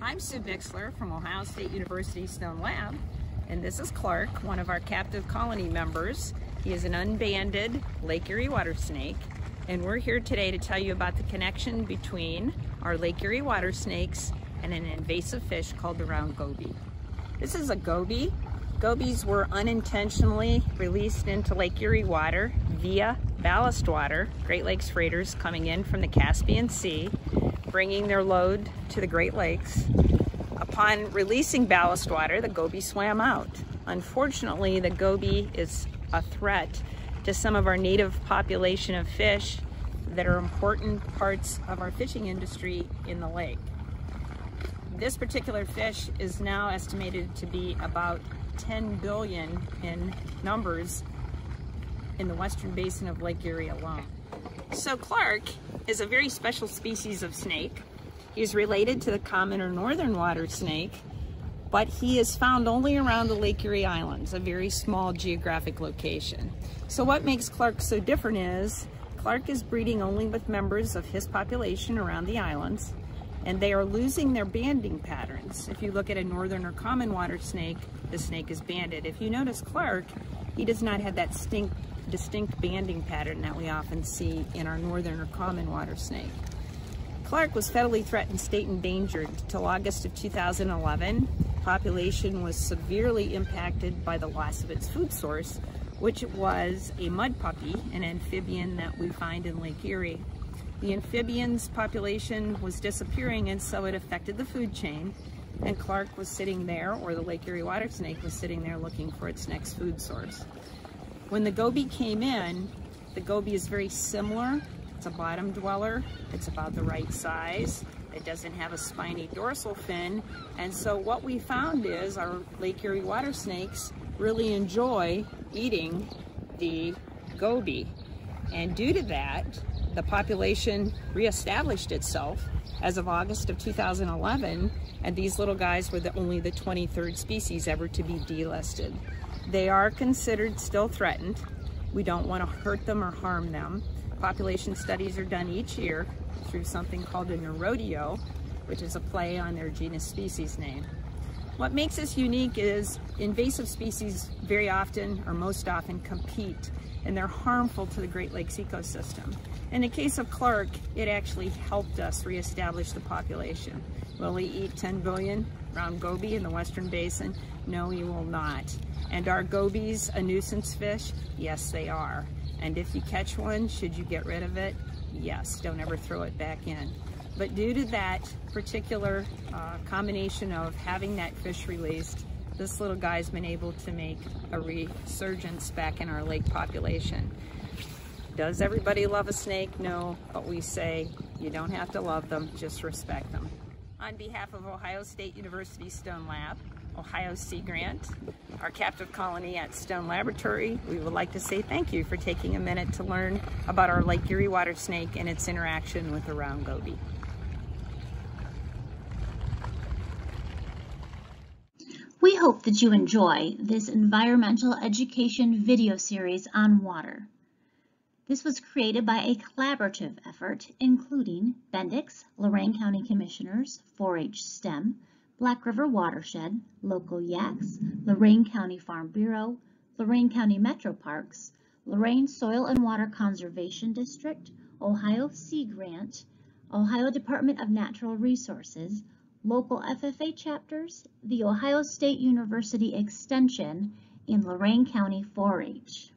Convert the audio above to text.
I'm Sue Bixler from Ohio State University Stone Lab, and this is Clark, one of our captive colony members. He is an unbanded Lake Erie water snake, and we're here today to tell you about the connection between our Lake Erie water snakes and an invasive fish called the round goby. This is a goby. Gobies were unintentionally released into Lake Erie water via ballast water, Great Lakes freighters coming in from the Caspian Sea bringing their load to the Great Lakes. Upon releasing ballast water, the goby swam out. Unfortunately, the goby is a threat to some of our native population of fish that are important parts of our fishing industry in the lake. This particular fish is now estimated to be about 10 billion in numbers in the western basin of Lake Erie alone. So Clark is a very special species of snake. He's related to the common or northern water snake, but he is found only around the Lake Erie Islands, a very small geographic location. So what makes Clark so different is Clark is breeding only with members of his population around the islands, and they are losing their banding patterns. If you look at a northern or common water snake, the snake is banded. If you notice Clark, he does not have that distinct distinct banding pattern that we often see in our northern or common water snake. Clark was federally threatened state endangered till August of 2011. Population was severely impacted by the loss of its food source, which was a mud puppy, an amphibian that we find in Lake Erie. The amphibian's population was disappearing and so it affected the food chain and Clark was sitting there, or the Lake Erie water snake was sitting there looking for its next food source. When the goby came in, the goby is very similar. It's a bottom dweller. It's about the right size. It doesn't have a spiny dorsal fin. And so what we found is our Lake Erie water snakes really enjoy eating the goby. And due to that, the population reestablished itself as of August of 2011, and these little guys were the, only the 23rd species ever to be delisted. They are considered still threatened. We don't want to hurt them or harm them. Population studies are done each year through something called a Nerodio, which is a play on their genus species name. What makes us unique is invasive species very often or most often compete and they're harmful to the Great Lakes ecosystem. In the case of Clark, it actually helped us reestablish the population. Will he eat 10 billion round goby in the Western Basin? No, he will not. And are gobies a nuisance fish? Yes, they are. And if you catch one, should you get rid of it? Yes, don't ever throw it back in. But due to that particular uh, combination of having that fish released, this little guy's been able to make a resurgence back in our lake population. Does everybody love a snake? No, but we say you don't have to love them, just respect them. On behalf of Ohio State University Stone Lab, Ohio Sea Grant, our captive colony at Stone Laboratory, we would like to say thank you for taking a minute to learn about our Lake Erie water snake and its interaction with the round goby. We hope that you enjoy this environmental education video series on water. This was created by a collaborative effort including Bendix, Lorain County Commissioners, 4-H STEM, Black River Watershed, Local Yaks, Lorain County Farm Bureau, Lorain County Metro Parks, Lorain Soil and Water Conservation District, Ohio Sea Grant, Ohio Department of Natural Resources, local FFA chapters, the Ohio State University Extension, and Lorain County 4-H.